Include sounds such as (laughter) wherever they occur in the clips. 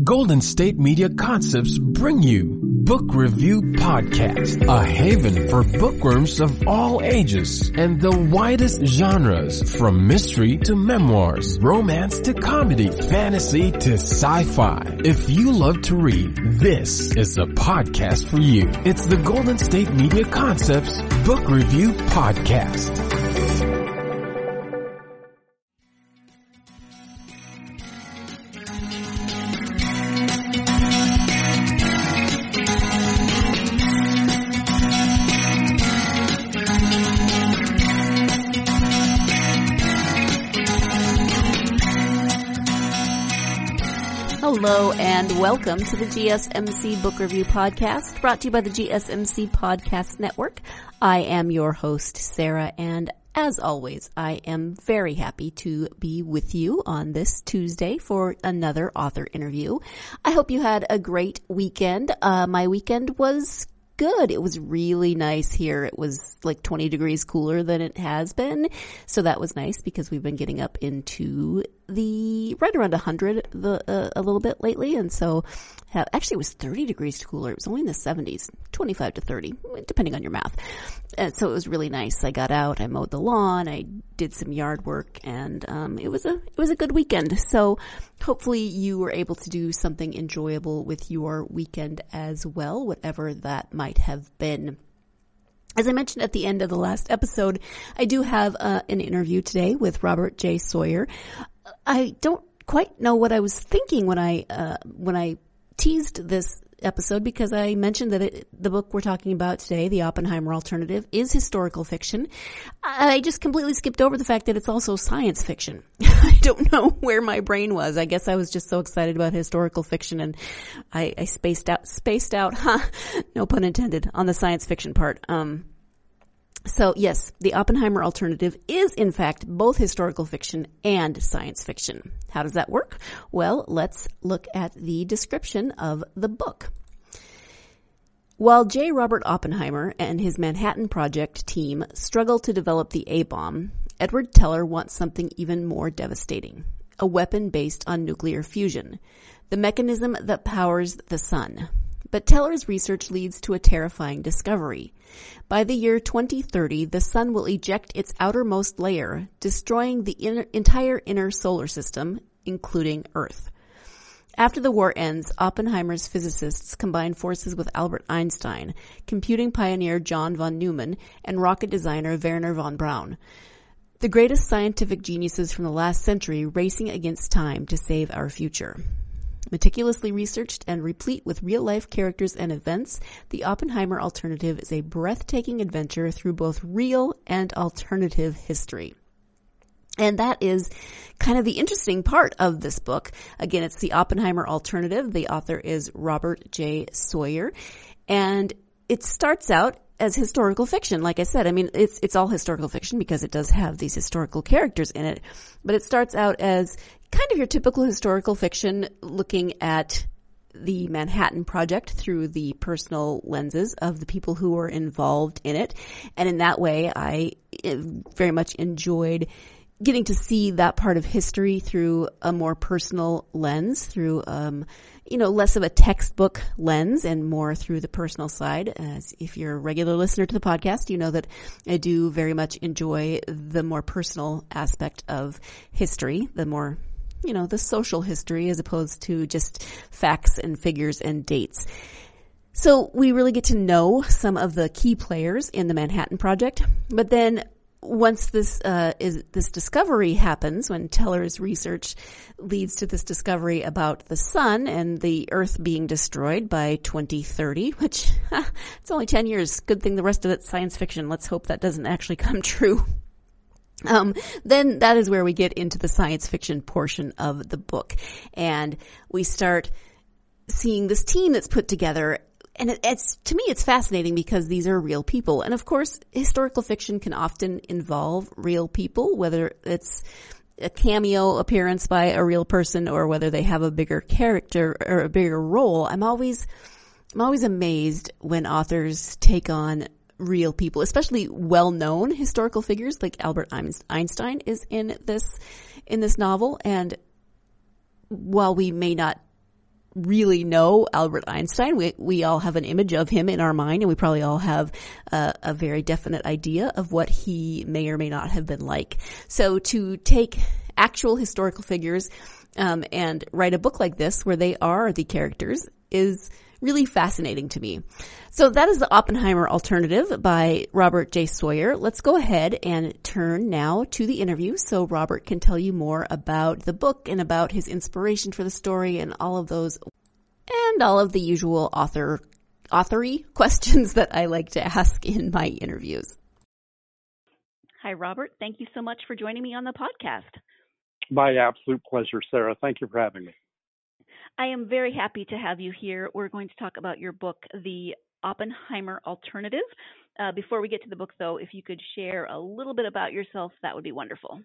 Golden State Media Concepts bring you Book Review Podcast, a haven for bookworms of all ages and the widest genres from mystery to memoirs, romance to comedy, fantasy to sci-fi. If you love to read, this is the podcast for you. It's the Golden State Media Concepts Book Review Podcast. Welcome to the GSMC Book Review Podcast brought to you by the GSMC Podcast Network. I am your host, Sarah, and as always, I am very happy to be with you on this Tuesday for another author interview. I hope you had a great weekend. Uh, my weekend was good. It was really nice here. It was like 20 degrees cooler than it has been. So that was nice because we've been getting up into the right around 100 the uh, a little bit lately and so have, actually it was 30 degrees cooler. It was only in the 70s, 25 to 30, depending on your math. And so it was really nice. I got out, I mowed the lawn, I did some yard work and um, it was a it was a good weekend. So hopefully you were able to do something enjoyable with your weekend as well, whatever that might have been. As I mentioned at the end of the last episode, I do have uh, an interview today with Robert J. Sawyer. I don't quite know what I was thinking when I uh, when I teased this episode because I mentioned that it, the book we're talking about today, The Oppenheimer Alternative, is historical fiction. I just completely skipped over the fact that it's also science fiction. (laughs) I don't know where my brain was. I guess I was just so excited about historical fiction and I, I spaced out, spaced out, (laughs) huh? No pun intended on the science fiction part. Um, so yes, the Oppenheimer alternative is in fact both historical fiction and science fiction. How does that work? Well, let's look at the description of the book. While J. Robert Oppenheimer and his Manhattan Project team struggle to develop the A-bomb, Edward Teller wants something even more devastating. A weapon based on nuclear fusion. The mechanism that powers the sun. But Teller's research leads to a terrifying discovery. By the year 2030, the sun will eject its outermost layer, destroying the inner, entire inner solar system, including Earth. After the war ends, Oppenheimer's physicists combine forces with Albert Einstein, computing pioneer John von Neumann, and rocket designer Wernher von Braun. The greatest scientific geniuses from the last century racing against time to save our future. Meticulously researched and replete with real life characters and events, the Oppenheimer Alternative is a breathtaking adventure through both real and alternative history. And that is kind of the interesting part of this book. Again, it's the Oppenheimer Alternative. The author is Robert J. Sawyer. And it starts out as historical fiction. Like I said, I mean, it's, it's all historical fiction because it does have these historical characters in it. But it starts out as kind of your typical historical fiction looking at the Manhattan Project through the personal lenses of the people who were involved in it. And in that way, I eh, very much enjoyed getting to see that part of history through a more personal lens, through, um, you know, less of a textbook lens and more through the personal side. As if you're a regular listener to the podcast, you know that I do very much enjoy the more personal aspect of history, the more you know, the social history as opposed to just facts and figures and dates. So we really get to know some of the key players in the Manhattan Project, but then once this uh, is this discovery happens, when Teller's research leads to this discovery about the sun and the Earth being destroyed by 2030, (laughs) which (laughs) it's only 10 years. Good thing the rest of it's science fiction. Let's hope that doesn't actually come (laughs) true. Um, then that is where we get into the science fiction portion of the book. And we start seeing this team that's put together and it, it's to me it's fascinating because these are real people. And of course historical fiction can often involve real people whether it's a cameo appearance by a real person or whether they have a bigger character or a bigger role. I'm always i'm always amazed when authors take on real people, especially well-known historical figures like Albert Einstein is in this in this novel. And while we may not really know Albert Einstein. We, we all have an image of him in our mind and we probably all have a, a very definite idea of what he may or may not have been like. So to take actual historical figures um, and write a book like this where they are the characters is really fascinating to me. So that is the Oppenheimer alternative by Robert J. Sawyer. Let's go ahead and turn now to the interview so Robert can tell you more about the book and about his inspiration for the story and all of those and all of the usual author authory (laughs) questions that I like to ask in my interviews. Hi, Robert. Thank you so much for joining me on the podcast. My absolute pleasure, Sarah. Thank you for having me. I am very happy to have you here. We're going to talk about your book, The Oppenheimer Alternative. Uh, before we get to the book, though, if you could share a little bit about yourself, that would be wonderful.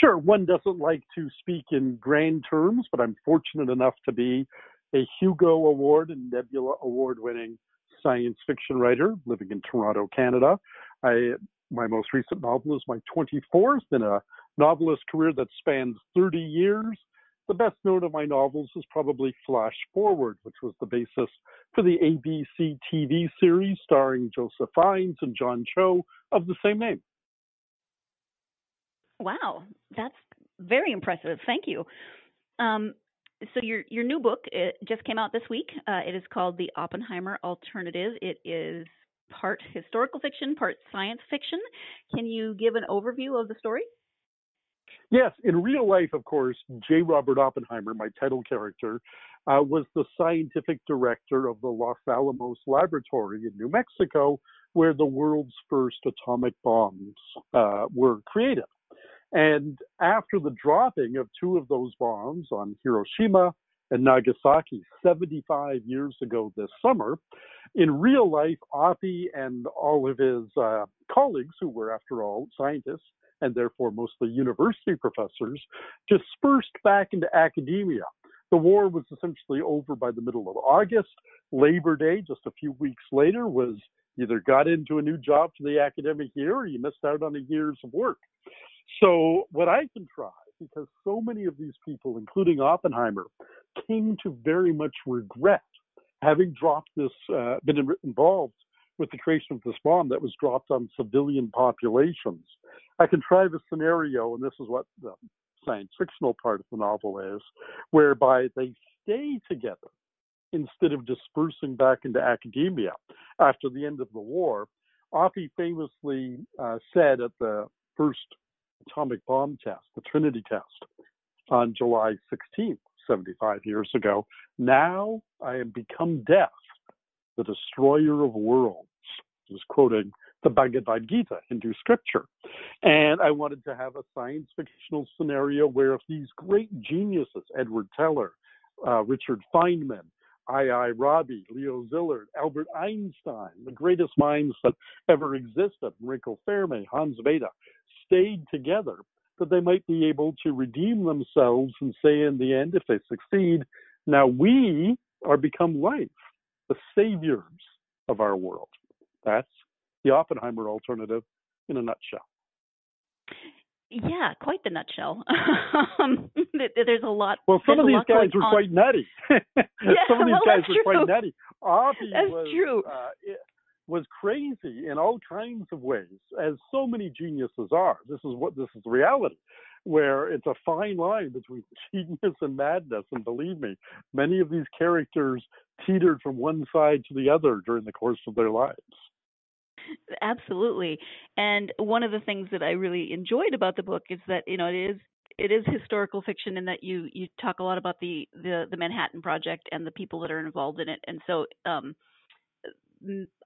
Sure. One doesn't like to speak in grand terms, but I'm fortunate enough to be a Hugo Award and Nebula Award winning science fiction writer living in Toronto, Canada. I, my most recent novel is my 24th in a novelist career that spans 30 years the best known of my novels is probably Flash Forward, which was the basis for the ABC TV series starring Joseph Fiennes and John Cho of the same name. Wow, that's very impressive. Thank you. Um, so your your new book just came out this week. Uh, it is called The Oppenheimer Alternative. It is part historical fiction, part science fiction. Can you give an overview of the story? Yes, in real life, of course, J. Robert Oppenheimer, my title character, uh, was the scientific director of the Los Alamos Laboratory in New Mexico, where the world's first atomic bombs uh, were created. And after the dropping of two of those bombs on Hiroshima and Nagasaki 75 years ago this summer, in real life, Oppie and all of his uh, colleagues, who were, after all, scientists, and therefore mostly university professors, dispersed back into academia. The war was essentially over by the middle of August. Labor Day, just a few weeks later, was either got into a new job for the academic year or you missed out on a year's of work. So, what I can try, because so many of these people, including Oppenheimer, came to very much regret having dropped this, uh, been involved with the creation of this bomb that was dropped on civilian populations. I contrive a scenario, and this is what the science fictional part of the novel is, whereby they stay together instead of dispersing back into academia after the end of the war. Oppie famously uh, said at the first atomic bomb test, the Trinity test, on July 16th, 75 years ago, now I have become death the destroyer of worlds. Was quoting the Bhagavad Gita, Hindu scripture. And I wanted to have a science fictional scenario where if these great geniuses, Edward Teller, uh, Richard Feynman, I. I. Rabi, Leo Szilard, Albert Einstein, the greatest minds that ever existed, Enrico Fermi, Hans Bethe, stayed together, that they might be able to redeem themselves and say in the end, if they succeed, now we are become life the saviors of our world. That's the Oppenheimer alternative in a nutshell. Yeah, quite the nutshell. (laughs) Um, there's a lot. Well, some of these guys were on. quite nutty. (laughs) yeah, some of these well, guys were true. quite nutty. Oppie that's was, true. Uh, was crazy in all kinds of ways, as so many geniuses are. This is what this is reality where it's a fine line between (laughs) genius and madness. And believe me, many of these characters teetered from one side to the other during the course of their lives. Absolutely. And one of the things that I really enjoyed about the book is that, you know, it is it is historical fiction in that you you talk a lot about the the, the Manhattan Project and the people that are involved in it. And so um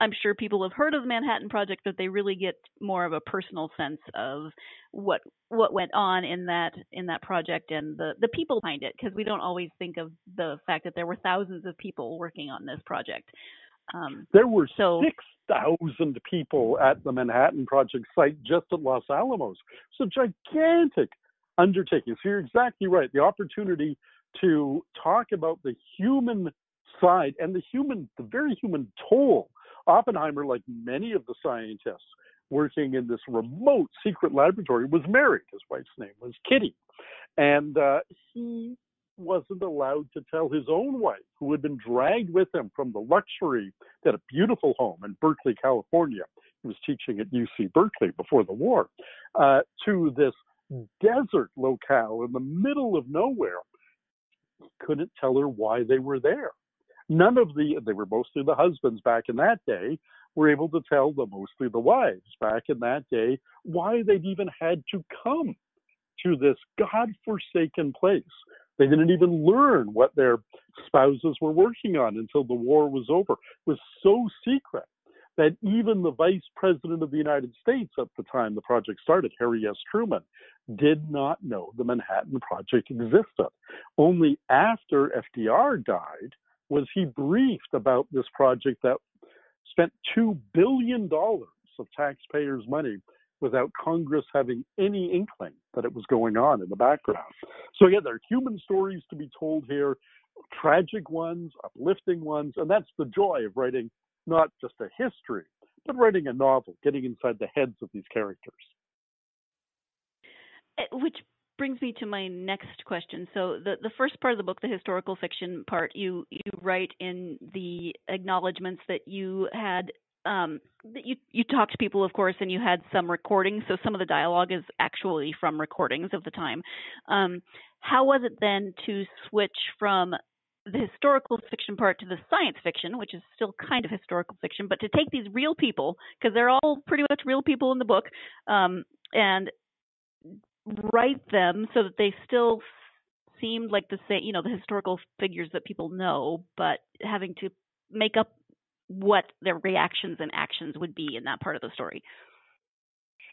I'm sure people have heard of the Manhattan Project, but they really get more of a personal sense of what what went on in that in that project and the the people behind it, because we don't always think of the fact that there were thousands of people working on this project. Um, there were so, six thousand people at the Manhattan Project site just at Los Alamos. So gigantic undertaking. So you're exactly right. The opportunity to talk about the human side and the human, the very human toll. Oppenheimer, like many of the scientists working in this remote secret laboratory, was married. His wife's name was Kitty. And uh, he wasn't allowed to tell his own wife, who had been dragged with him from the luxury that a beautiful home in Berkeley, California. He was teaching at UC Berkeley before the war, uh, to this desert locale in the middle of nowhere. He couldn't tell her why they were there. None of the, they were mostly the husbands back in that day, were able to tell the mostly the wives back in that day why they'd even had to come to this God-forsaken place. They didn't even learn what their spouses were working on until the war was over. It was so secret that even the vice president of the United States at the time the project started, Harry S. Truman, did not know the Manhattan Project existed. Only after FDR died was he briefed about this project that spent $2 billion of taxpayers' money without Congress having any inkling that it was going on in the background. So, yeah, there are human stories to be told here, tragic ones, uplifting ones, and that's the joy of writing not just a history, but writing a novel, getting inside the heads of these characters. Uh, which brings me to my next question. So the the first part of the book, the historical fiction part, you you write in the acknowledgments that you had um, you you talked to people, of course, and you had some recordings. So some of the dialogue is actually from recordings of the time. Um, how was it then to switch from the historical fiction part to the science fiction, which is still kind of historical fiction, but to take these real people, because they're all pretty much real people in the book, um, and write them so that they still seemed like the same, you know, the historical figures that people know, but having to make up what their reactions and actions would be in that part of the story.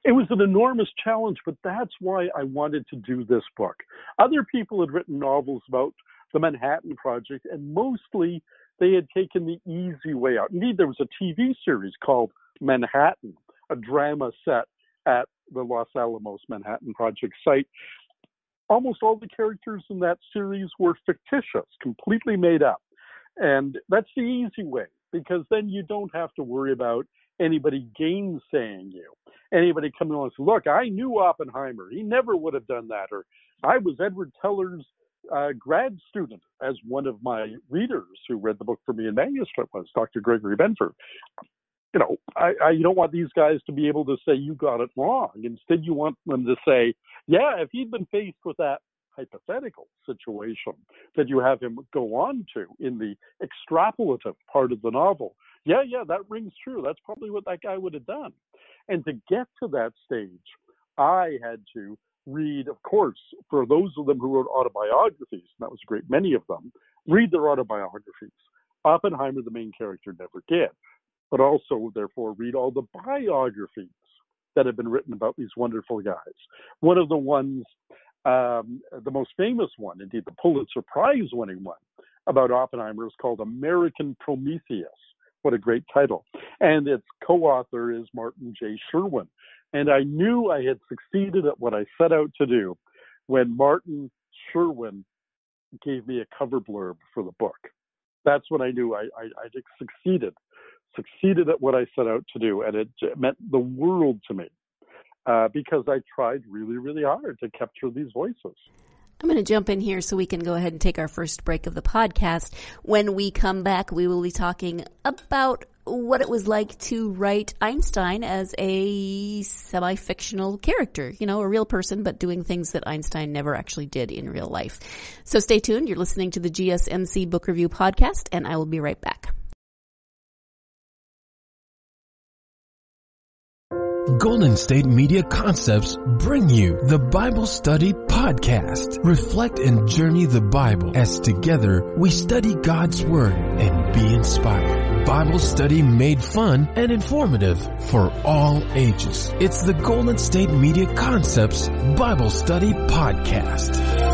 It was an enormous challenge, but that's why I wanted to do this book. Other people had written novels about the Manhattan Project, and mostly they had taken the easy way out. Indeed, there was a TV series called Manhattan, a drama set at the Los Alamos Manhattan Project site. Almost all the characters in that series were fictitious, completely made up. And that's the easy way because then you don't have to worry about anybody gainsaying you. Anybody coming along and say, look, I knew Oppenheimer. He never would have done that. Or I was Edward Teller's uh, grad student, as one of my readers who read the book for me in manuscript was, Dr. Gregory Benford. You know, I, I, you don't want these guys to be able to say you got it wrong. Instead, you want them to say, yeah, if he'd been faced with that hypothetical situation that you have him go on to in the extrapolative part of the novel. Yeah, yeah, that rings true. That's probably what that guy would have done. And to get to that stage, I had to read, of course, for those of them who wrote autobiographies, and that was a great many of them, read their autobiographies. Oppenheimer, the main character, never did, but also, therefore, read all the biographies that have been written about these wonderful guys. One of the ones um, the most famous one, indeed the Pulitzer Prize winning one, about Oppenheimer is called American Prometheus. What a great title. And its co author is Martin J. Sherwin. And I knew I had succeeded at what I set out to do when Martin Sherwin gave me a cover blurb for the book. That's when I knew I, I, I succeeded, succeeded at what I set out to do. And it meant the world to me uh, because I tried really, really hard to capture these voices. I'm going to jump in here so we can go ahead and take our first break of the podcast. When we come back, we will be talking about what it was like to write Einstein as a semi fictional character, you know, a real person, but doing things that Einstein never actually did in real life. So stay tuned. You're listening to the GSMC Book Review Podcast, and I will be right back. Golden State Media Concepts bring you the Bible Study Podcast. Reflect and journey the Bible as together we study God's Word and be inspired. Bible study made fun and informative for all ages. It's the Golden State Media Concepts Bible Study Podcast.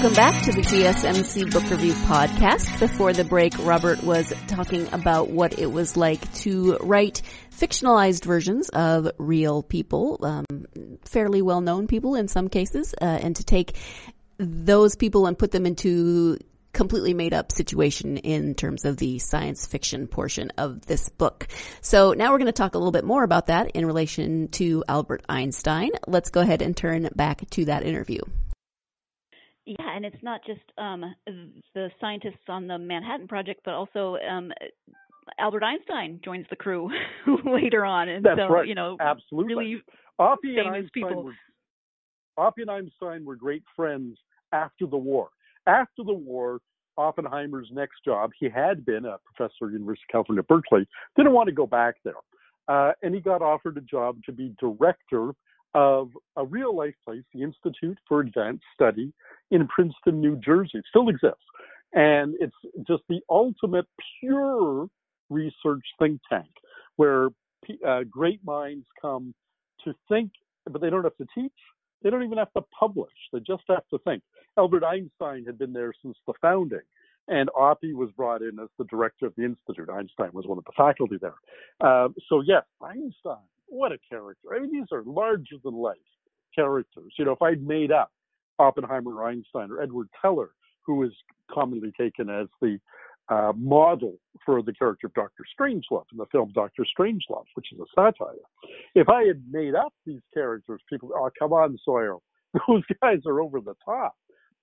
Welcome back to the GSMC Book Review Podcast. Before the break, Robert was talking about what it was like to write fictionalized versions of real people, um, fairly well known people in some cases, uh, and to take those people and put them into completely made up situation in terms of the science fiction portion of this book. So now we're going to talk a little bit more about that in relation to Albert Einstein. Let's go ahead and turn back to that interview. Yeah, and it's not just um, the scientists on the Manhattan Project, but also um, Albert Einstein joins the crew (laughs) later on, and That's so right. you know, absolutely. really Oppie and famous Einstein people. were and Einstein were great friends after the war. After the war, Oppenheimer's next job, he had been a professor at University of California, Berkeley, didn't want to go back there. Uh, and he got offered a job to be director of a real life place, the Institute for Advanced Study in Princeton, New Jersey. It still exists. And it's just the ultimate pure research think tank where uh, great minds come to think, but they don't have to teach. They don't even have to publish. They just have to think. Albert Einstein had been there since the founding, and Oppie was brought in as the director of the institute. Einstein was one of the faculty there. Uh, so yes, Einstein, what a character! I mean, these are larger than life characters. You know, if I'd made up Oppenheimer, Einstein, or Edward Teller, who is commonly taken as the uh, model for the character of Dr. Strangelove in the film Dr. Strangelove, which is a satire. If I had made up these characters, people, oh, come on, Sawyer, (laughs) those guys are over the top.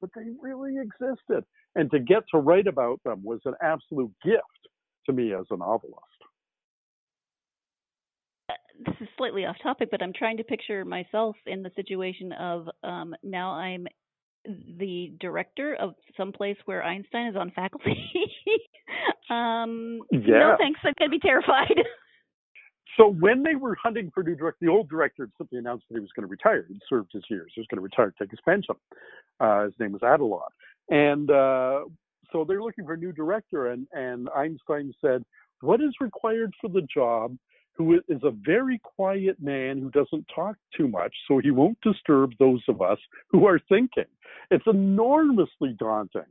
But they really existed. And to get to write about them was an absolute gift to me as a novelist. This is slightly off topic, but I'm trying to picture myself in the situation of um, now I'm the director of some place where Einstein is on faculty. (laughs) um, Yeah. No thanks, I'm gonna be terrified. (laughs) So when they were hunting for new director, the old director had simply announced that he was going to retire. He'd served his years. He was going to retire, take his pension. Uh, his name was Aydelotte. And uh, so they're looking for a new director. And, and Einstein said, what is required for the job? Who is a very quiet man who doesn't talk too much, so he won't disturb those of us who are thinking. It's enormously daunting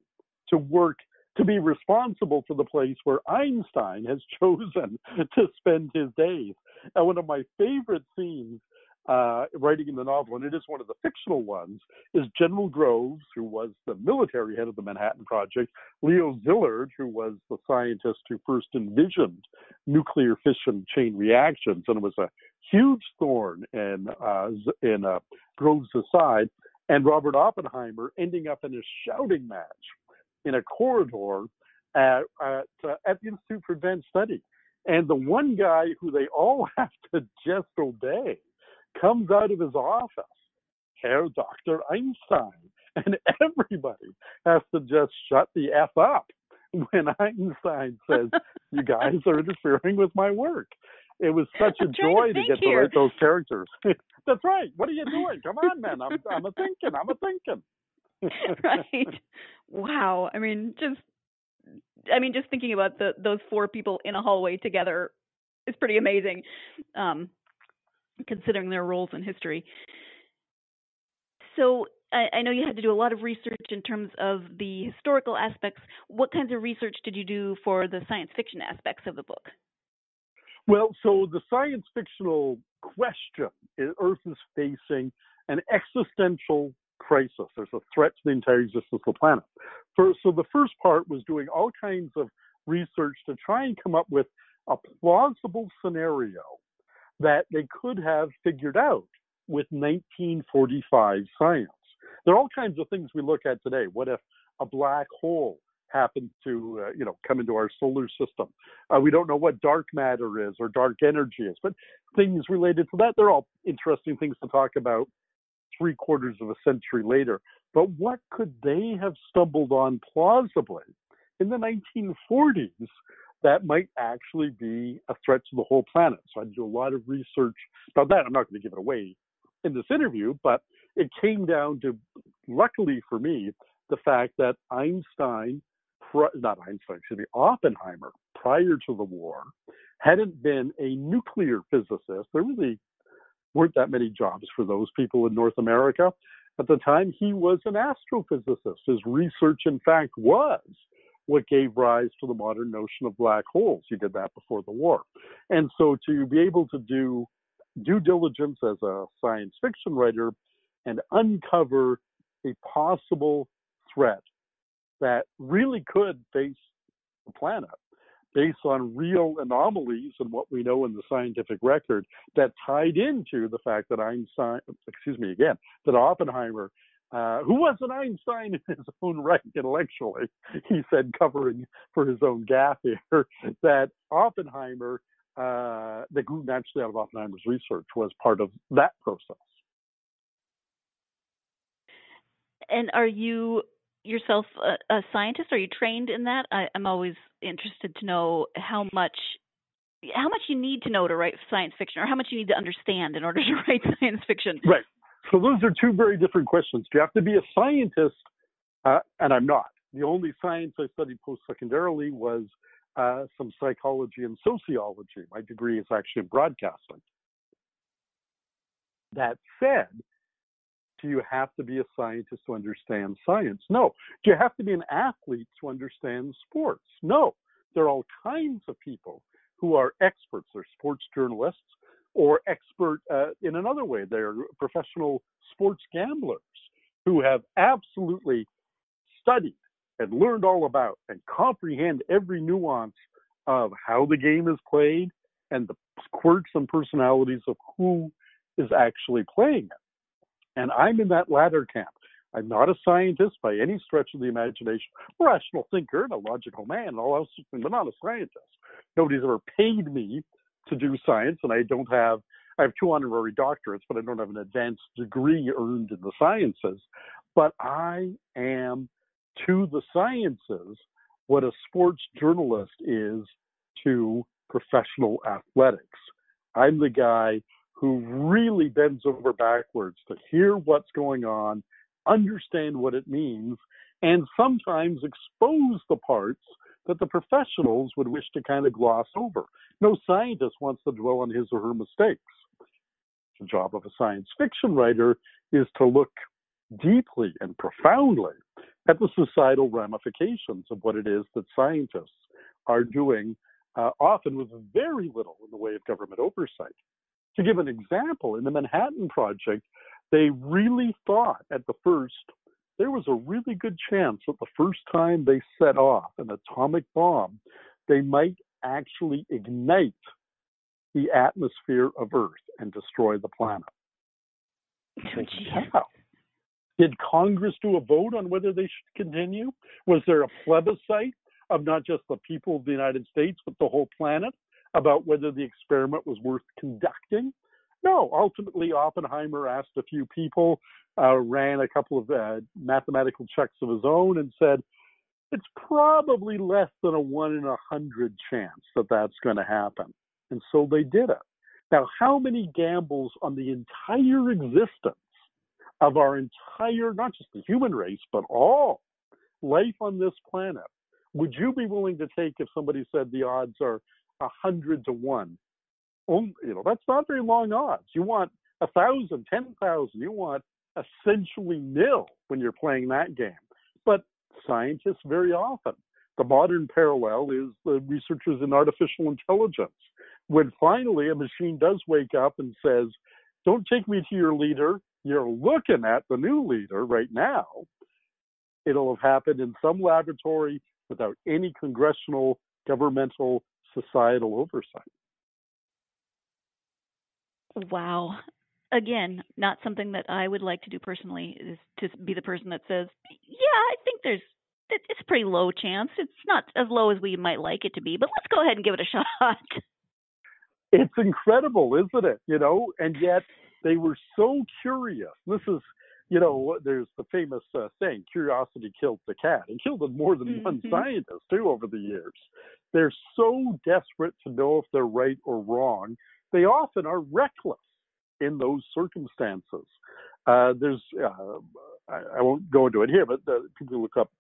to work to be responsible for the place where Einstein has (laughs) chosen to spend his days. And one of my favorite scenes uh, writing in the novel, and it is one of the fictional ones, is General Groves, who was the military head of the Manhattan Project, Leo Szilard, who was the scientist who first envisioned nuclear fission chain reactions, and it was a huge thorn in uh, in uh, Groves' side, and Robert Oppenheimer ending up in a shouting match in a corridor at, at, uh, at the Institute for Advanced Study. And the one guy who they all (laughs) have to just obey comes out of his office, Herr Dr. Einstein. (laughs) And everybody has to just shut the F up when (laughs) Einstein says, You guys are interfering with my work. It was (laughs) such a I'm trying joy to to get to write those characters. That's right. What are you doing? Come on, man. I'm, I'm a thinking. I'm a thinking. right. Wow. I mean, just I mean, just thinking about the those four people in a hallway together is pretty amazing, um, considering their roles in history. So I, I know you had to do a lot of research in terms of the historical aspects. What kinds of research did you do for the science fiction aspects of the book? Well, so the science fictional question is Earth is facing an existential crisis. There's a threat to the entire existence of the planet. For, so the first part was doing all kinds of research to try and come up with a plausible scenario that they could have figured out with 1945 science. There are all kinds of things we look at today. What if a black hole happens to, uh, you know, come into our solar system? Uh, we don't know what dark matter is or dark energy is, but things related to that, they're all interesting things to talk about three quarters of a century later. But what could they have stumbled on plausibly in the 1940s that might actually be a threat to the whole planet? So I do a lot of research about that. I'm not going to give it away in this interview, but it came down to, luckily for me, the fact that Einstein, not Einstein, excuse me, Oppenheimer, prior to the war, hadn't been a nuclear physicist. There really weren't that many jobs for those people in North America. At the time, he was an astrophysicist. His research, in fact, was what gave rise to the modern notion of black holes. He did that before the war. And so to be able to do due diligence as a science fiction writer and uncover a possible threat that really could face the planet based on real anomalies and what we know in the scientific record that tied into the fact that Einstein, excuse me again, that Oppenheimer, uh, who was an Einstein in his (laughs) own right intellectually, he said covering for his own gaffe here, (laughs) that Oppenheimer, uh, that grew naturally out of Oppenheimer's research was part of that process. And are you yourself a, a scientist? Are you trained in that? I, I'm always interested to know how much how much you need to know to write science fiction, or how much you need to understand in order to (laughs) write science fiction. Right. So those are two very different questions. Do you have to be a scientist? Uh, and I'm not. The only science I studied post secondarily was uh, some psychology and sociology. My degree is actually in broadcasting. That said, do you have to be a scientist to understand science? No. Do you have to be an athlete to understand sports? No. There are all kinds of people who are experts. They're sports journalists or expert uh, in another way. They're professional sports gamblers who have absolutely studied and learned all about and comprehend every nuance of how the game is played and the quirks and personalities of who is actually playing it. And I'm in that latter camp. I'm not a scientist by any stretch of the imagination, a rational thinker and a logical man, and all else, but not a scientist. Nobody's ever paid me to do science, and I don't have. I have two honorary doctorates, but I don't have an advanced degree earned in the sciences. But I am to the sciences what a sports journalist is to professional athletics. I'm the guy who really bends over backwards to hear what's going on, understand what it means, and sometimes expose the parts that the professionals would wish to kind of gloss over. No scientist wants to dwell on his or her mistakes. The job of a science fiction writer is to look deeply and profoundly at the societal ramifications of what it is that scientists are doing, uh, often with very little in the way of government oversight. To give an example, in the Manhattan Project, they really thought at the first there was a really good chance that the first time they set off an atomic bomb, they might actually ignite the atmosphere of Earth and destroy the planet. Oh, Did Congress do a vote on whether they should continue? Was there a plebiscite of not just the people of the United States, but the whole planet? about whether the experiment was worth conducting. No, ultimately, Oppenheimer asked a few people, uh, ran a couple of uh, mathematical checks of his own, and said, it's probably less than a one in a hundred chance that that's going to happen. And so they did it. Now, how many gambles on the entire existence of our entire, not just the human race, but all life on this planet, would you be willing to take if somebody said the odds are a hundred to one. You know, that's not very long odds. You want a thousand, ten thousand. You want essentially nil when you're playing that game. But scientists very often, the modern parallel is the researchers in artificial intelligence. When finally a machine does wake up and says, Don't take me to your leader, you're looking at the new leader right now, it'll have happened in some laboratory without any congressional, governmental societal oversight. Wow. Again, not something that I would like to do personally is to be the person that says, "Yeah, I think there's it's a pretty low chance. It's not as low as we might like it to be, but let's go ahead and give it a (laughs) shot." It's incredible, isn't it? You know, and yet they were so curious. This is you know, there's the famous uh, saying, curiosity killed the cat, and killed more than mm-hmm. one scientist, too, over the years. They're so desperate to know if they're right or wrong, they often are reckless in those circumstances. Uh, there's, uh, I, I, won't go into it here, but the, people look up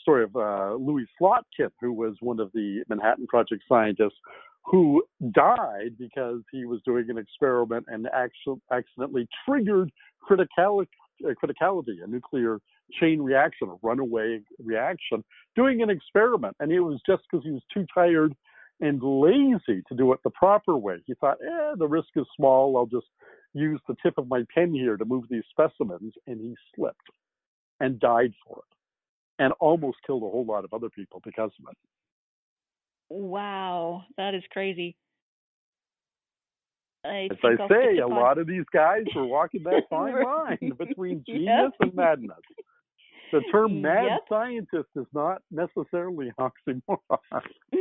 story of uh, Louis Slotin, who was one of the Manhattan Project scientists who died because he was doing an experiment and actually accidentally triggered criticality a criticality, a nuclear chain reaction, a runaway reaction, doing an experiment. And it was just because he was too tired and lazy to do it the proper way. He thought, eh, the risk is small. I'll just use the tip of my pen here to move these specimens. And he slipped and died for it and almost killed a whole lot of other people because of it. Wow, that is crazy. I As I I'll say, a lot of these guys were walking that (laughs) fine line between Yep. genius and madness. The (laughs) term mad Yep. scientist is not necessarily oxymoron. (laughs)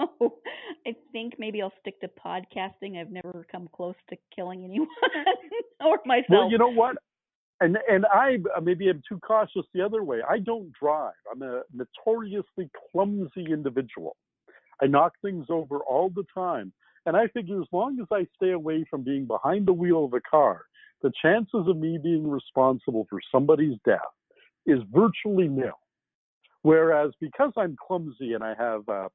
no, I think maybe I'll stick to podcasting. I've never come close to killing anyone (laughs) or myself. Well, you know what? And and I uh, maybe am too cautious the other way. I don't drive. I'm a notoriously clumsy individual. I knock things over all the time. And I figure as long as I stay away from being behind the wheel of a car, the chances of me being responsible for somebody's death is virtually nil. Whereas because I'm clumsy and I have uh,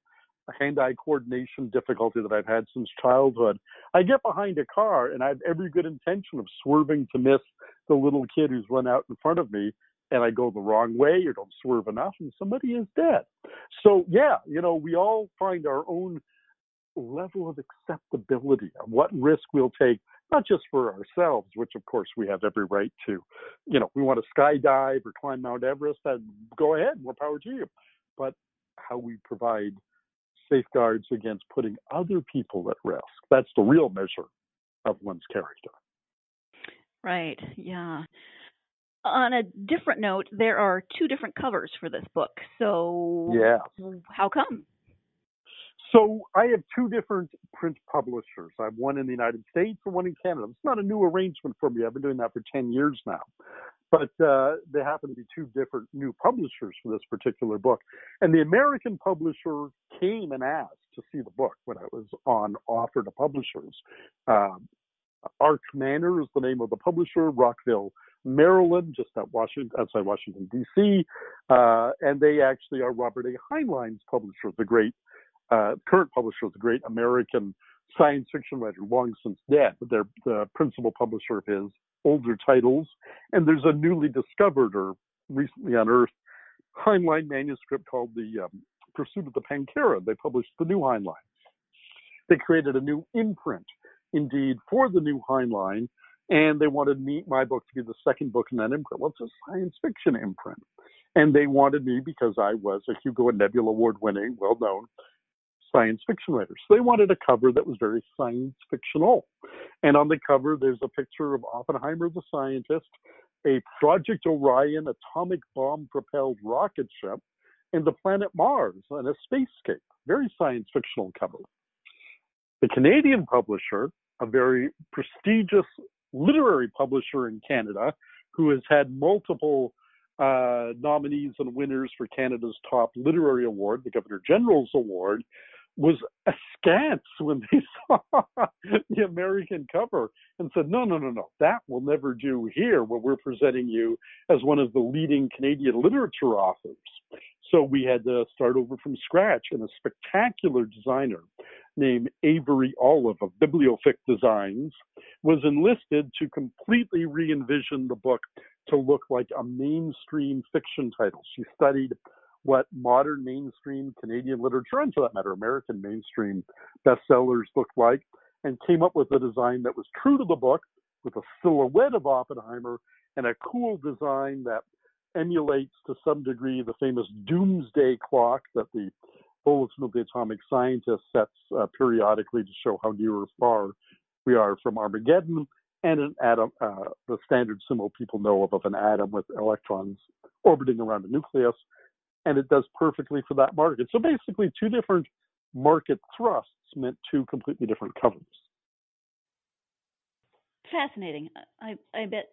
a hand-eye coordination difficulty that I've had since childhood, I get behind a car and I have every good intention of swerving to miss the little kid who's run out in front of me, and I go the wrong way or don't swerve enough, and somebody is dead. So yeah, you know, we all find our own level of acceptability of what risk we'll take, not just for ourselves, which of course we have every right to. You know, we want to skydive or climb Mount Everest, then go ahead, more power to you. But how we provide safeguards against putting other people at risk. That's the real measure of one's character. Right. Yeah. On a different note, there are two different covers for this book. So Yeah. how come? So I have two different print publishers. I have one in the United States and one in Canada. It's not a new arrangement for me. I've been doing that for 10 years now. But uh, they happen to be two different new publishers for this particular book. And the American publisher came and asked to see the book when I was on offer to publishers. Um, Arc Manor is the name of the publisher, Rockville, Maryland, just at Washington, outside Washington, D.C. Uh, and they actually are Robert A. Heinlein's publisher, the great uh, current publisher of the great American science fiction writer, long since dead, but they're the principal publisher of his older titles. And there's a newly discovered or recently unearthed Heinlein manuscript called The um, Pursuit of the Pankera. They published the new Heinlein. They created a new imprint, indeed, for the new Heinlein, and they wanted me, my book to be the second book in that imprint. Well, it's a science fiction imprint. And they wanted me because I was a Hugo and Nebula Award winning, well known science fiction writers. So they wanted a cover that was very science fictional. And on the cover, there's a picture of Oppenheimer the scientist, a Project Orion atomic bomb propelled rocket ship, and the planet Mars and a spacescape. Very science fictional cover. The Canadian publisher, a very prestigious literary publisher in Canada, who has had multiple uh, nominees and winners for Canada's top literary award, the Governor General's Award, was askance when they (laughs) saw the American cover and said, no, no, no, no, that will never do here when we're presenting you as one of the leading Canadian literature authors. So we had to start over from scratch, and a spectacular designer named Avery Olive of Bibliofic Designs was enlisted to completely re envision the book to look like a mainstream fiction title. She studied what modern mainstream Canadian literature, and for that matter, American mainstream bestsellers looked like, and came up with a design that was true to the book with a silhouette of Oppenheimer and a cool design that emulates to some degree the famous doomsday clock that the Bulletin of the Atomic Scientist sets uh, periodically to show how near or far we are from Armageddon, and an atom, uh, the standard symbol people know of, of an atom with electrons orbiting around a nucleus, and it does perfectly for that market. So basically, two different market thrusts meant two completely different covers. Fascinating. I I bet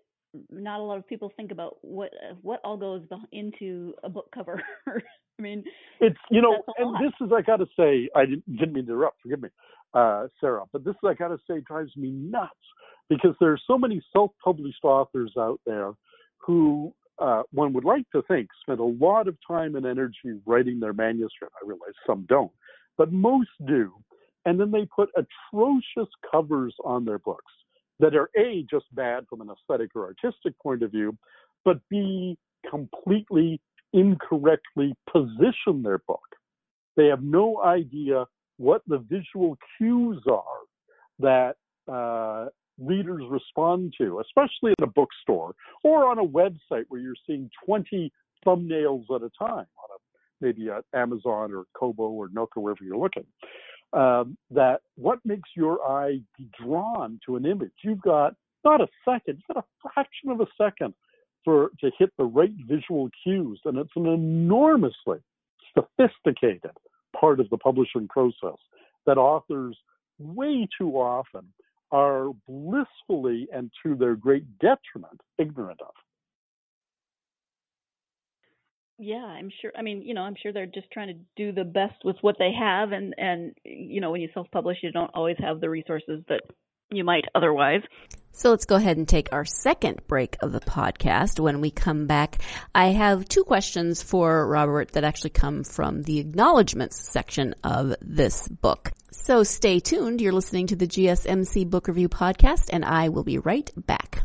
not a lot of people think about what what all goes into a book cover. (laughs) I mean, it's you know, and this is I got to say, I didn't, didn't mean to interrupt. Forgive me, uh, Sarah, but this is I got to say drives me nuts because there are so many self-published authors out there who uh, one would like to think spend a lot of time and energy writing their manuscript. I realize some don't, but most do, and then they put atrocious covers on their books. that are A, just bad from an aesthetic or artistic point of view, but B, completely incorrectly position their book. They have no idea what the visual cues are that uh, readers respond to, especially in a bookstore or on a website where you're seeing 20 thumbnails at a time on a maybe at Amazon or Kobo or Nook or wherever you're looking. Um, that what makes your eye be drawn to an image? You've got not a second, you've got a fraction of a second for to hit the right visual cues, and it's an enormously sophisticated part of the publishing process that authors way too often are blissfully and to their great detriment ignorant of. Yeah, I'm sure. I mean, you know, I'm sure they're just trying to do the best with what they have, and and you know, when you self-publish, you don't always have the resources that you might otherwise. So let's go ahead and take our second break of the podcast. When we come back, I have two questions for Robert that actually come from the acknowledgments section of this book. So stay tuned. You're listening to the GSMC Book Review Podcast, and I will be right back.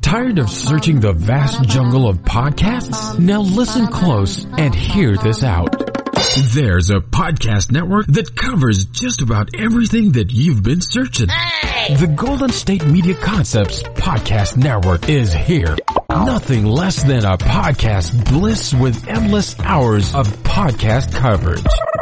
Tired of searching the vast jungle of podcasts? Now listen close and hear this out. There's a podcast network that covers just about everything that you've been searching. Hey! The Golden State Media Concepts Podcast Network is here. Nothing less than a podcast bliss with endless hours of podcast coverage.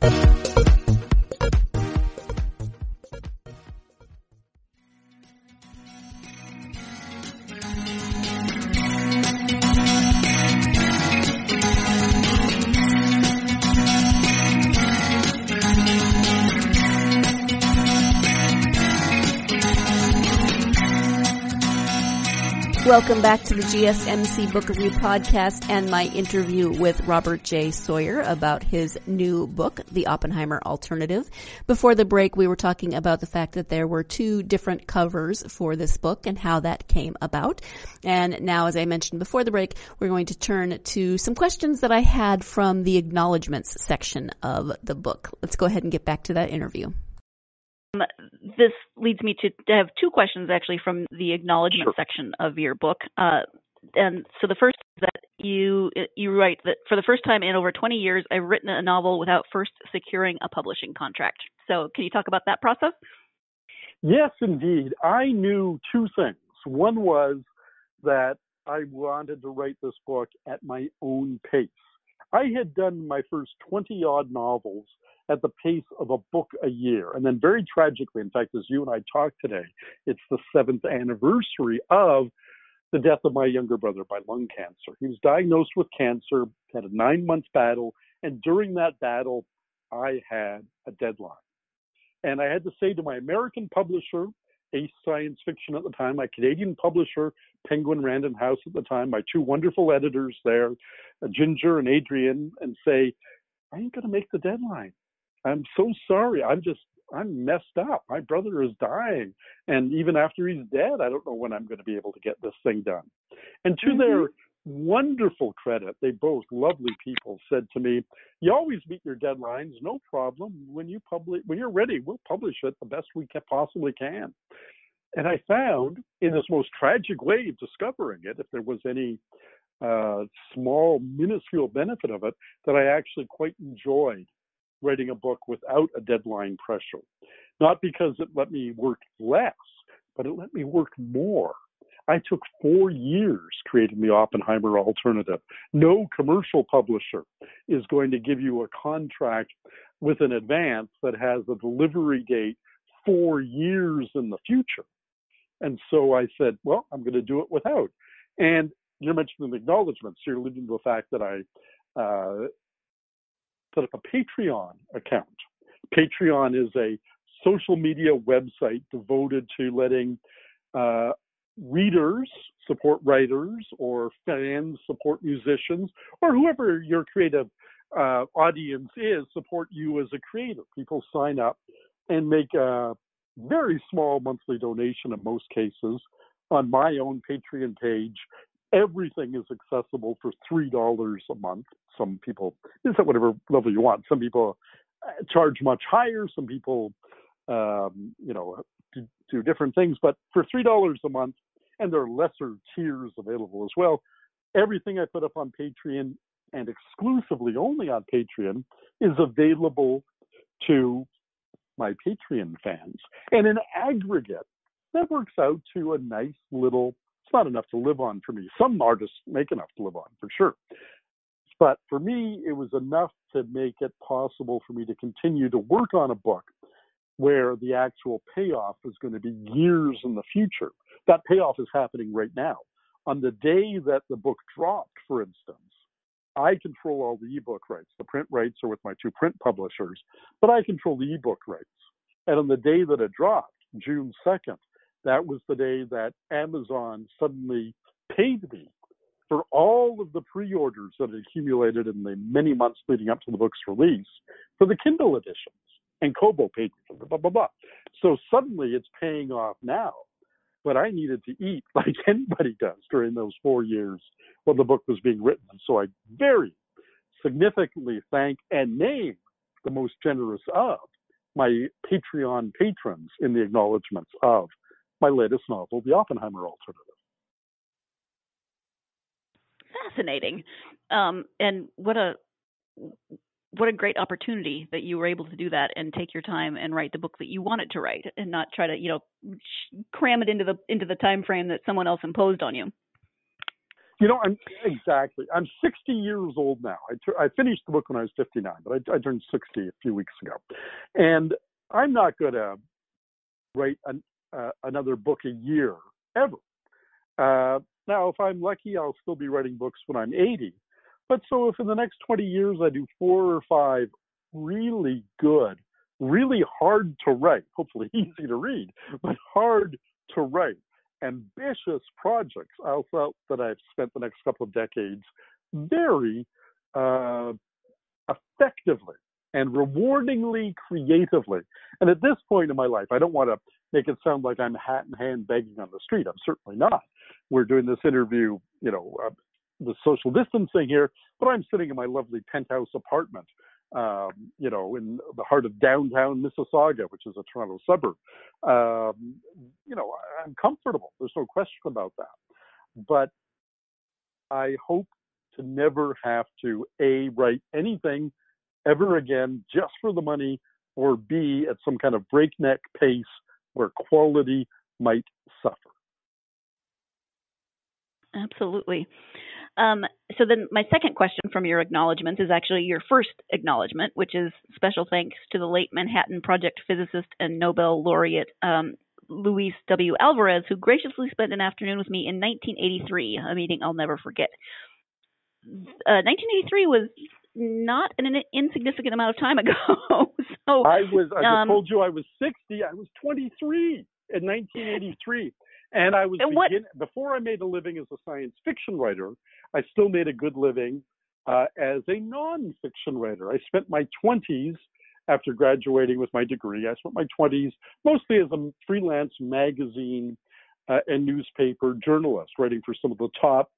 Bye. Welcome back to the GSMC Book Review Podcast and my interview with Robert J. Sawyer about his new book, The Oppenheimer Alternative. Before the break, we were talking about the fact that there were two different covers for this book and how that came about. And now, as I mentioned before the break, we're going to turn to some questions that I had from the acknowledgments section of the book. Let's go ahead and get back to that interview. Um, This leads me to, to, have two questions actually from the acknowledgement sure. section of your book. Uh, and so the first is that you you write that for the first time in over 20 years, I've written a novel without first securing a publishing contract. So can you talk about that process? Yes, indeed. I knew two things. One was that I wanted to write this book at my own pace. I had done my first 20 odd novels at the pace of a book a year. And then, very tragically, in fact, as you and I talk today, it's the seventh anniversary of the death of my younger brother by lung cancer. He was diagnosed with cancer, had a nine month battle, and during that battle, I had a deadline. And I had to say to my American publisher, Ace Science Fiction at the time, my Canadian publisher, Penguin Random House at the time, my two wonderful editors there, Ginger and Adrienne, and say, I ain't going to make the deadline. I'm so sorry. I'm just I'm messed up. My brother is dying, and even after he's dead, I don't know when I'm going to be able to get this thing done. And to mm-hmm. their wonderful credit, they both lovely people said to me, "You always meet your deadlines, no problem. When you publish, when you're ready, we'll publish it the best we can possibly can." And I found, in this most tragic way of discovering it, if there was any uh, small, minuscule benefit of it, that I actually quite enjoyed writing a book without a deadline pressure. Not because it let me work less, but it let me work more. I took four years creating the Oppenheimer alternative. No commercial publisher is going to give you a contract with an advance that has a delivery date four years in the future. And so I said, well, I'm going to do it without. And you mentioned the acknowledgments. You're alluding to the fact that I uh, set up a Patreon account. Patreon is a social media website devoted to letting uh, readers support writers or fans support musicians or whoever your creative uh, audience is support you as a creator. People sign up and make a very small monthly donation in most cases on my own Patreon page. Everything is accessible for three dollars a month. Some people, is at whatever level you want. Some people uh, charge much higher. Some people, um, you know, do, do different things. But for three dollars a month, and there are lesser tiers available as well. Everything I put up on Patreon and exclusively only on Patreon is available to my Patreon fans. And in aggregate, that works out to a nice little, it's not enough to live on for me. Some artists make enough to live on for sure. But for me, it was enough to make it possible for me to continue to work on a book where the actual payoff is going to be years in the future. That payoff is happening right now. On the day that the book dropped, for instance, I control all the ebook rights. The print rights are with my two print publishers, but I control the ebook rights. And on the day that it dropped, June 2nd, that was the day that Amazon suddenly paid me for all of the pre-orders that had accumulated in the many months leading up to the book's release for the Kindle editions. And Kobo paid me for blah blah blah. So suddenly it's paying off now. But I needed to eat (laughs) like anybody does during those four years while the book was being written. So I very significantly thank and name the most generous of my Patreon patrons in the acknowledgments of my latest novel, The Oppenheimer Alternative. Fascinating, um, and what a what a great opportunity that you were able to do that and take your time and write the book that you wanted to write, and not try to you know cram it into the into the time frame that someone else imposed on you. You know, I'm exactly. I'm 60 years old now. I, finished the book when I was 59, but I, I turned 60 a few weeks ago, and I'm not going to write an, uh, another book a year ever. Uh, now, if I'm lucky, I'll still be writing books when I'm 80. But so if in the next 20 years I do four or five really good, really hard to write, (laughs) hopefully easy to read, but hard to write ambitious projects. I'll felt that I've spent the next couple of decades very uh, effectively and rewardingly creatively. And at this point in my life, I don't want to make it sound like I'm hat in hand begging on the street. I'm certainly not. We're doing this interview, you know, uh, the social distancing here, but I'm sitting in my lovely penthouse apartment um, you know, in the heart of downtown Mississauga, which is a Toronto suburb. Um, you know, I'm comfortable. There's no question about that. But I hope to never have to A, write anything ever again just for the money, or B, at some kind of breakneck pace where quality might suffer. Absolutely. Um, so then my second question from your acknowledgments is actually your first acknowledgement, which is special thanks to the late Manhattan Project physicist and Nobel laureate um, Luis W. Alvarez, who graciously spent an afternoon with me in 1983, a meeting I'll never forget. Uh, 1983 was not an insignificant amount of time ago. (laughs) so I was. I um, told you I was 60. I was 23 in 1983. And I was what, begin, before I made a living as a science fiction writer. I still made a good living uh, as a nonfiction writer. I spent my 20s after graduating with my degree. I spent my 20s mostly as a freelance magazine uh, and newspaper journalist, writing for some of the top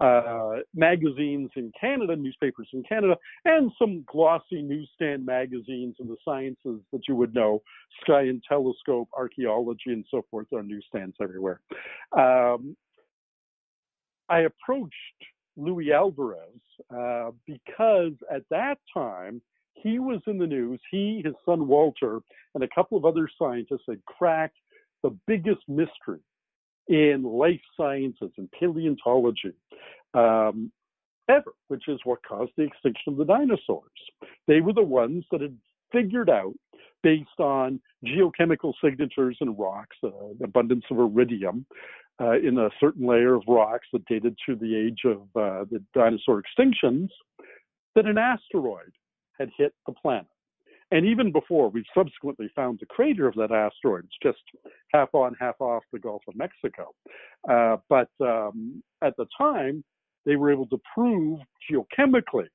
uh, magazines in Canada, newspapers in Canada, and some glossy newsstand magazines in the sciences that you would know, Sky and Telescope, archaeology, and so forth. Are newsstands everywhere. Um, I approached Luis Alvarez uh, because at that time he was in the news. He, his son Walter, and a couple of other scientists had cracked the biggest mystery in life sciences and paleontology um, ever, which is what caused the extinction of the dinosaurs. They were the ones that had figured out, based on geochemical signatures in rocks, uh, the abundance of iridium uh, in a certain layer of rocks that dated to the age of uh, the dinosaur extinctions, that an asteroid had hit the planet. And even before, we've subsequently found the crater of that asteroid. It's just half on, half off the Gulf of Mexico. Uh, but um, at the time, they were able to prove geochemically,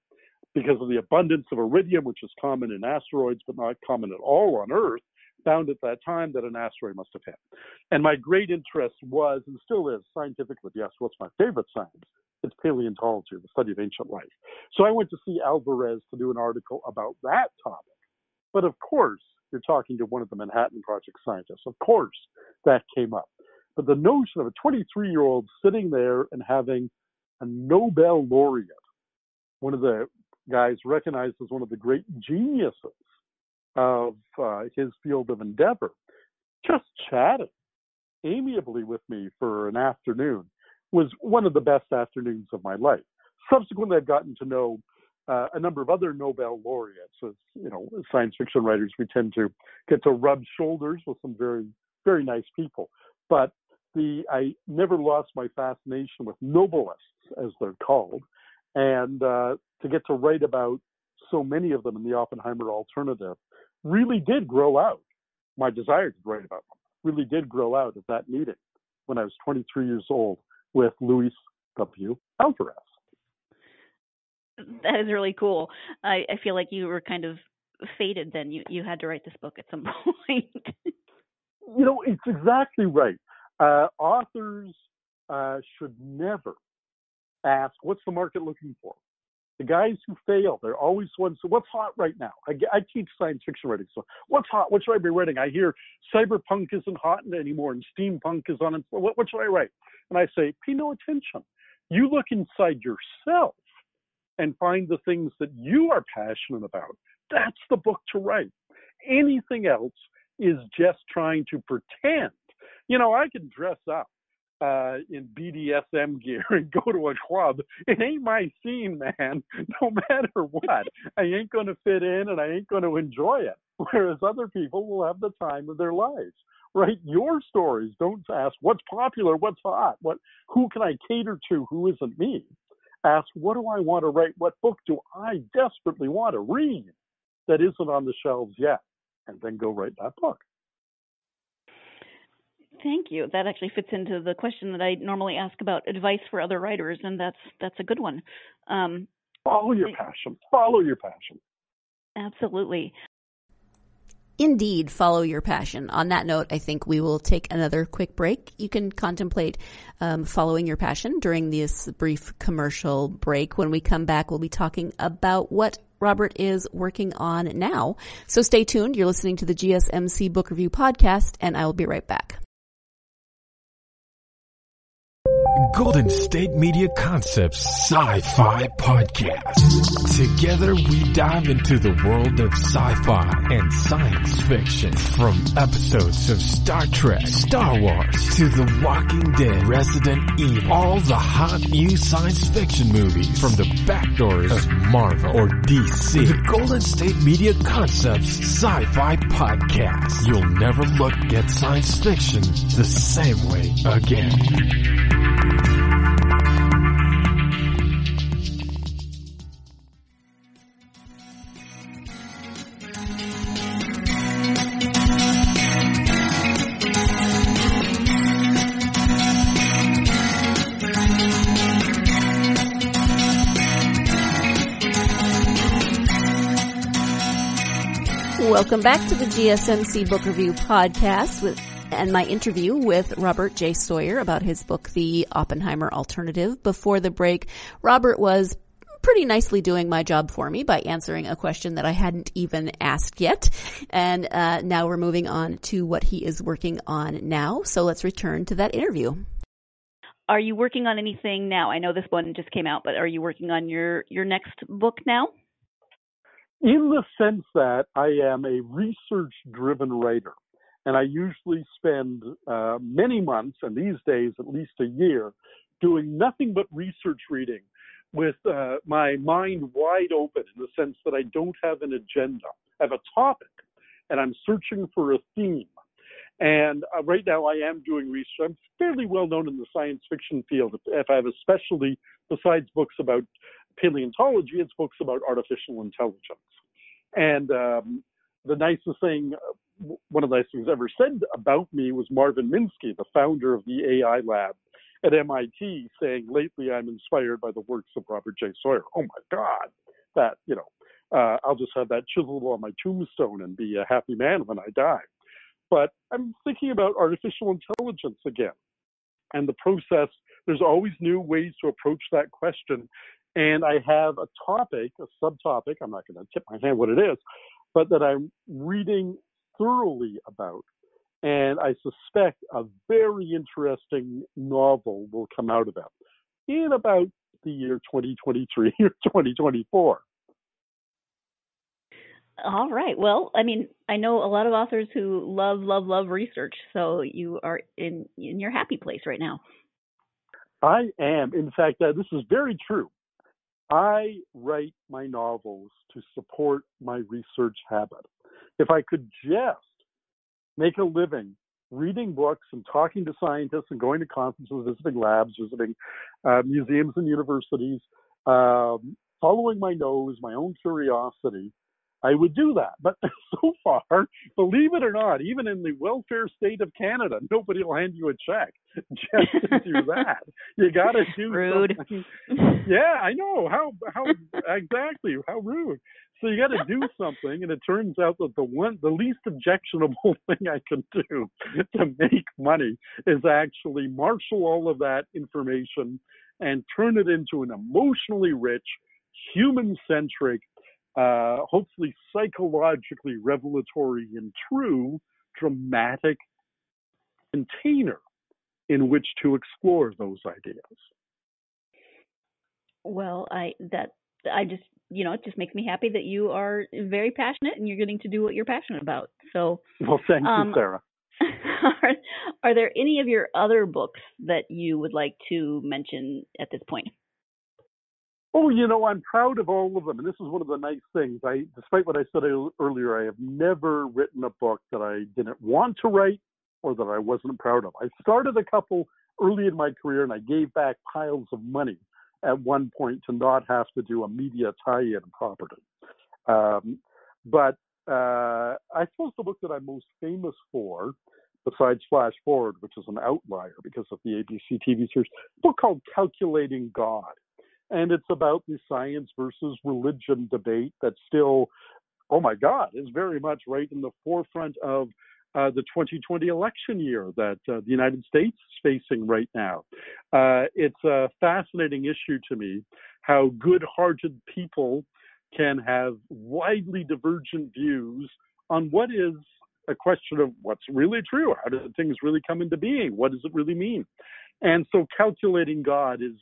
because of the abundance of iridium, which is common in asteroids but not common at all on Earth, found at that time that an asteroid must have hit. And my great interest was, and still is, scientifically, yes, what's my favorite science? It's paleontology, the study of ancient life. So I went to see Alvarez to do an article about that topic. But of course, you're talking to one of the Manhattan Project scientists. Of course, that came up. But the notion of a 23 year old sitting there and having a Nobel laureate, one of the guys recognized as one of the great geniuses of uh, his field of endeavor, just chatting amiably with me for an afternoon was one of the best afternoons of my life. Subsequently, I've gotten to know uh, a number of other Nobel laureates. As you know, science fiction writers, we tend to get to rub shoulders with some very, very nice people. But the I never lost my fascination with Nobelists, as they're called, and uh, to get to write about so many of them in the Oppenheimer alternative really did grow out. My desire to write about them really did grow out at that meeting when I was 23 years old with Luis W. Alvarez. That is really cool. I, I feel like you were kind of fated then. You you had to write this book at some (laughs) point. you know, it's exactly right. Uh, authors uh, should never ask, "What's the market looking for?" The guys who fail, they're always ones. What's hot right now? I, I teach science fiction writing. So what's hot? What should I be writing? I hear cyberpunk isn't hot anymore and steampunk is on. What, what should I write? And I say, pay no attention. You look inside yourself and find the things that you are passionate about. That's the book to write. Anything else is just trying to pretend. You know, I can dress up uh, in BDSM gear (laughs) and go to a club. It ain't my scene, man. (laughs) No matter what, I ain't going to fit in and I ain't going to enjoy it. (laughs) Whereas other people will have the time of their lives. Write your stories. Don't ask what's popular, what's hot, what who can I cater to, who isn't me. Ask what do I want to write? What book do I desperately want to read that isn't on the shelves yet? And then go write that book. Thank you. That actually fits into the question that I normally ask about advice for other writers, and that's that's a good one. Um, Follow your passion. Follow your passion. Absolutely. Indeed, follow your passion. On that note, I think we will take another quick break. You can contemplate um, following your passion during this brief commercial break. When we come back, we'll be talking about what Robert is working on now. So stay tuned. You're listening to the GSMC Book Review Podcast, and I will be right back. Golden State Media Concepts Sci-Fi Podcast. Together we dive into the world of sci-fi and science fiction. From episodes of Star Trek, Star Wars, to The Walking Dead, Resident Evil, all the hot new science fiction movies from the backdoors of Marvel or DC. The Golden State Media Concepts Sci-Fi Podcast. You'll never look at science fiction the same way again. Welcome back to the GSMC Book Review podcast with and my interview with Robert J. Sawyer about his book, The Oppenheimer Alternative. Before the break, Robert was pretty nicely doing my job for me by answering a question that I hadn't even asked yet. And uh, now we're moving on to what he is working on now. So let's return to that interview. Are you working on anything now? I know this one just came out, but are you working on your your next book now? In the sense that I am a research driven writer. And I usually spend uh, many months, and these days at least a year, doing nothing but research reading with uh, my mind wide open in the sense that I don't have an agenda. I have a topic, and I'm searching for a theme. And uh, right now, I am doing research. I'm fairly well known in the science fiction field. If I have a specialty besides books about paleontology, it's books about artificial intelligence. And um, the nicest thing, uh, one of the nicest things ever said about me was Marvin Minsky, the founder of the AI lab at MIT, saying, lately I'm inspired by the works of Robert J. Sawyer. Oh my God, that, you know, uh, I'll just have that chiseled on my tombstone and be a happy man when I die. But I'm thinking about artificial intelligence again and the process. There's always new ways to approach that question. And I have a topic, a subtopic, I'm not going to tip my hand what it is, but that I'm reading thoroughly about. And I suspect a very interesting novel will come out of that in about the year 2023 (laughs) or 2024. All right. Well, I mean, I know a lot of authors who love, love, love research. So you are in in your happy place right now. I am. In fact, uh, this is very true. I write my novels to support my research habit. If I could just make a living reading books and talking to scientists and going to conferences, visiting labs, visiting uh, museums and universities, um, following my nose, my own curiosity, I would do that. But (laughs) so far, believe it or not, even in the welfare state of Canada, nobody will hand you a check (laughs) just to do (laughs) that. You got to do rude. Something. Yeah, I know how how exactly how rude. So you got to do something, and it turns out that the one, the least objectionable thing I can do to make money is actually marshal all of that information and turn it into an emotionally rich, human-centric uh, hopefully psychologically revelatory and true, dramatic container in which to explore those ideas. Well, I that I just you know it just makes me happy that you are very passionate and you're getting to do what you're passionate about. So well, thank um, you, Sarah. (laughs) Are, are there any of your other books that you would like to mention at this point? Oh, you know, I'm proud of all of them, and this is one of the nice things. I, despite what I said earlier, I have never written a book that I didn't want to write or that I wasn't proud of. I started a couple early in my career, and I gave back piles of money at one point to not have to do a media tie-in property. Um, but uh, I suppose the book that I'm most famous for, besides Flash Forward, which is an outlier because of the ABC TV series, book called Calculating God and it's about the science versus religion debate that still, oh my God, is very much right in the forefront of uh, the 2020 election year that uh, the United States is facing right now. Uh, it's a fascinating issue to me how good hearted people can have widely divergent views on what is a question of what's really true. How do things really come into being? What does it really mean? And so, calculating God is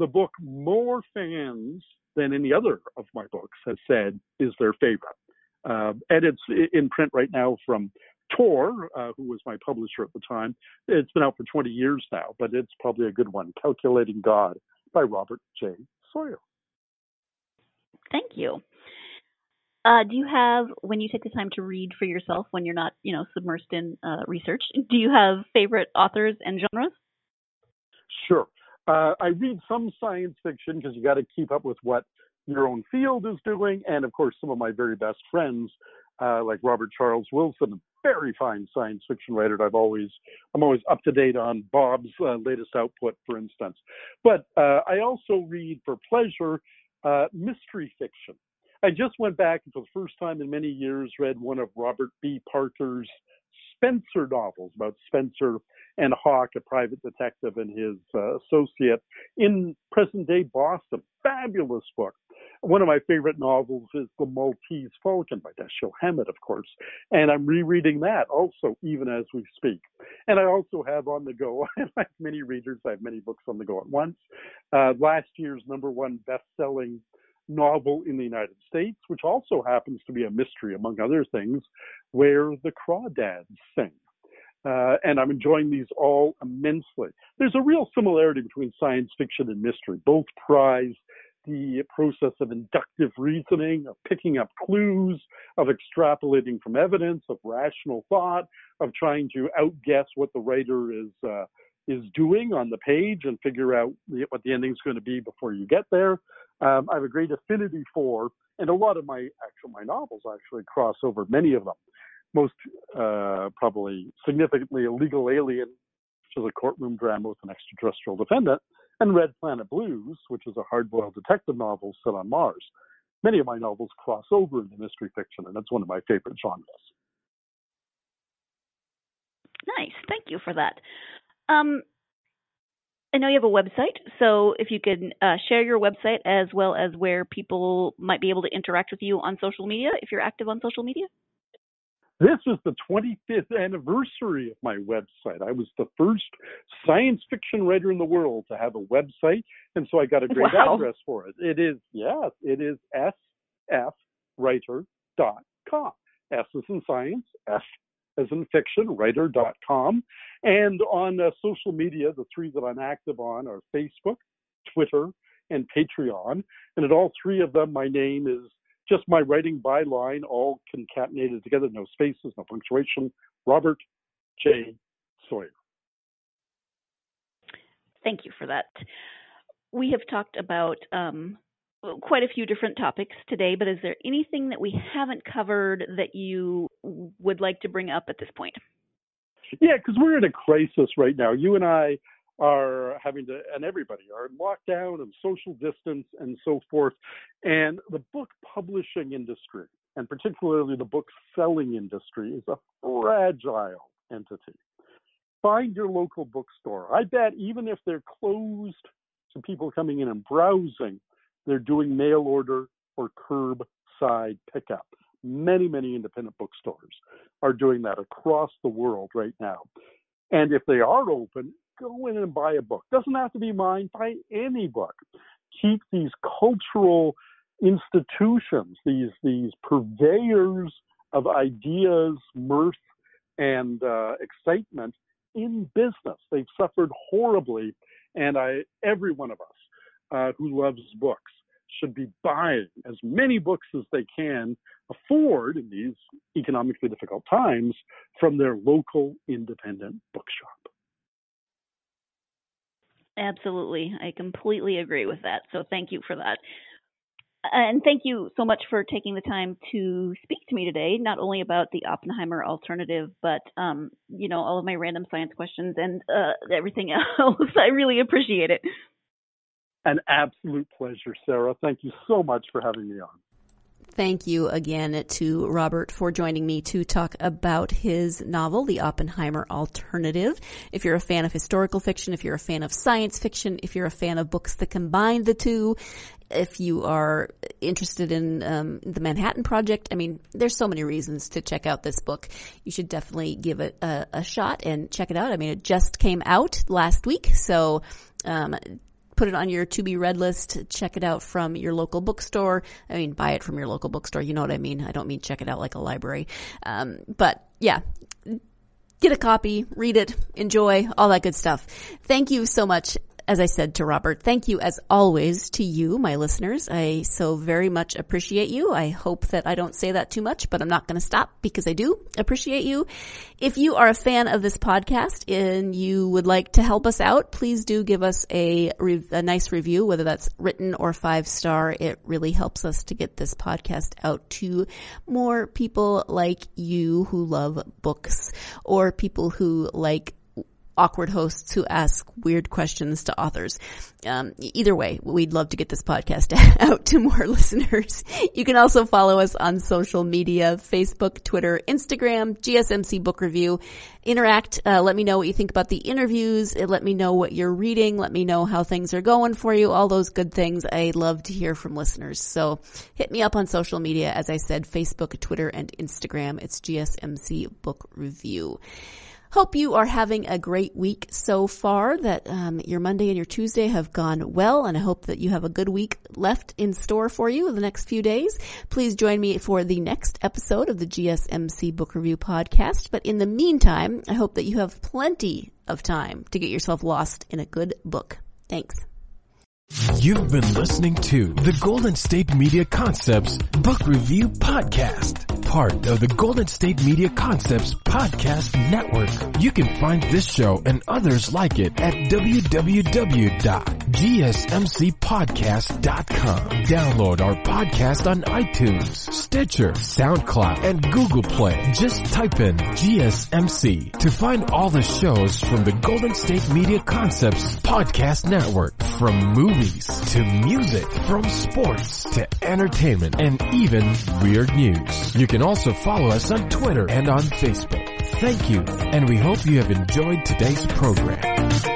the book more fans than any other of my books have said is their favorite. Uh, and it's in print right now from Tor, uh, who was my publisher at the time. It's been out for 20 years now, but it's probably a good one. Calculating God by Robert J. Sawyer. Thank you. Uh, do you have, when you take the time to read for yourself, when you're not, you know, submersed in uh, research, do you have favorite authors and genres? Sure. Uh, I read some science fiction because you got to keep up with what your own field is doing, and of course, some of my very best friends, uh, like Robert Charles Wilson, a very fine science fiction writer. I've always, I'm always up to date on Bob's uh, latest output, for instance. But uh, I also read for pleasure uh, mystery fiction. I just went back and for the first time in many years read one of Robert B. Parker's Spenser novels about Spenser and Hawk, a private detective, and his uh, associate in present day Boston. Fabulous book. One of my favorite novels is The Maltese Falcon by Dashiell Hammett, of course. And I'm rereading that also, even as we speak. And I also have on the go, (laughs) like many readers, I have many books on the go at once. Uh, last year's number one best selling novel in the United States, which also happens to be a mystery, among other things, where the crawdads sing. Uh, and I'm enjoying these all immensely. There's a real similarity between science fiction and mystery. Both prize the process of inductive reasoning, of picking up clues, of extrapolating from evidence, of rational thought, of trying to outguess what the writer is uh, is doing on the page and figure out what the ending is going to be before you get there. Um, I have a great affinity for and a lot of my actual my novels actually cross over many of them. Most uh, probably significantly, Illegal Alien, which is a courtroom drama with an extraterrestrial defendant, and Red Planet Blues, which is a hard-boiled detective novel set on Mars. Many of my novels cross over into mystery fiction, and that's one of my favorite genres. Nice, thank you for that. Um, I know you have a website, so if you could uh, share your website as well as where people might be able to interact with you on social media, if you're active on social media. This is the 25th anniversary of my website. I was the first science fiction writer in the world to have a website, and so I got a (laughs) great wow. address for it. It is, yes, it is sfwriter.com. S is in science, F as in fiction, writer.com. And on uh, social media, the three that I'm active on are Facebook, Twitter, and Patreon. And at all three of them, my name is just my writing byline, all concatenated together, no spaces, no punctuation. Robert J. Sawyer. Thank you for that. We have talked about um, quite a few different topics today, but is there anything that we haven't covered that you would like to bring up at this point? Yeah, because we're in a crisis right now. You and I are having to, and everybody are in lockdown and social distance and so forth. And the book publishing industry, and particularly the book selling industry, is a fragile entity. Find your local bookstore. I bet even if they're closed to people coming in and browsing, they're doing mail order or curbside pickup. Many, many independent bookstores are doing that across the world right now. And if they are open, go in and buy a book. Doesn't have to be mine, buy any book. Keep these cultural institutions, these these purveyors of ideas, mirth, and uh, excitement in business. They've suffered horribly, and I, every one of us uh, who loves books should be buying as many books as they can afford in these economically difficult times from their local independent bookshop. Absolutely. I completely agree with that. So thank you for that. And thank you so much for taking the time to speak to me today, not only about the Oppenheimer alternative, but um, you know all of my random science questions and uh, everything (laughs) else. I really appreciate it. An absolute pleasure, Sarah. Thank you so much for having me on. Thank you again to Robert for joining me to talk about his novel, The Oppenheimer Alternative. If you're a fan of historical fiction, if you're a fan of science fiction, if you're a fan of books that combine the two, if you are interested in um, the Manhattan Project, I mean, there's so many reasons to check out this book. You should definitely give it a, a shot and check it out. I mean, it just came out last week, so um, put it on your to be read list. Check it out from your local bookstore. I mean, buy it from your local bookstore. You know what I mean? I don't mean check it out like a library. Um, but yeah, get a copy, read it, enjoy, all that good stuff. Thank you so much as I said to Robert, thank you as always to you, my listeners. I so very much appreciate you. I hope that I don't say that too much, but I'm not going to stop because I do appreciate you. If you are a fan of this podcast and you would like to help us out, please do give us a, a nice review, whether that's written or five star. It really helps us to get this podcast out to more people like you who love books or people who like awkward hosts who ask weird questions to authors. Um, either way, we'd love to get this podcast (laughs) out to more (laughs) listeners. You can also follow us on social media, Facebook, Twitter, Instagram, GSMC Book Review. Interact. Uh, let me know what you think about the interviews. Let me know what you're reading. Let me know how things are going for you. All those good things. I love to hear from listeners. So hit me up on social media. As I said, Facebook, Twitter, and Instagram. It's GSMC Book Review. Hope you are having a great week so far, that um, your Monday and your Tuesday have gone well, and I hope that you have a good week left in store for you in the next few days. Please join me for the next episode of the GSMC Book Review podcast. But in the meantime, I hope that you have plenty of time to get yourself lost in a good book. Thanks. You've been listening to the Golden State Media Concepts Book Review Podcast. Part of the Golden State Media Concepts Podcast Network. You can find this show and others like it at www.gsmcpodcast.com. Download our podcast on iTunes, Stitcher, SoundCloud, and Google Play. Just type in GSMC to find all the shows from the Golden State Media Concepts Podcast Network. From movies to music, from sports to entertainment, and even weird news. You can also follow us on Twitter and on Facebook. Thank you, and we hope you have enjoyed today's program.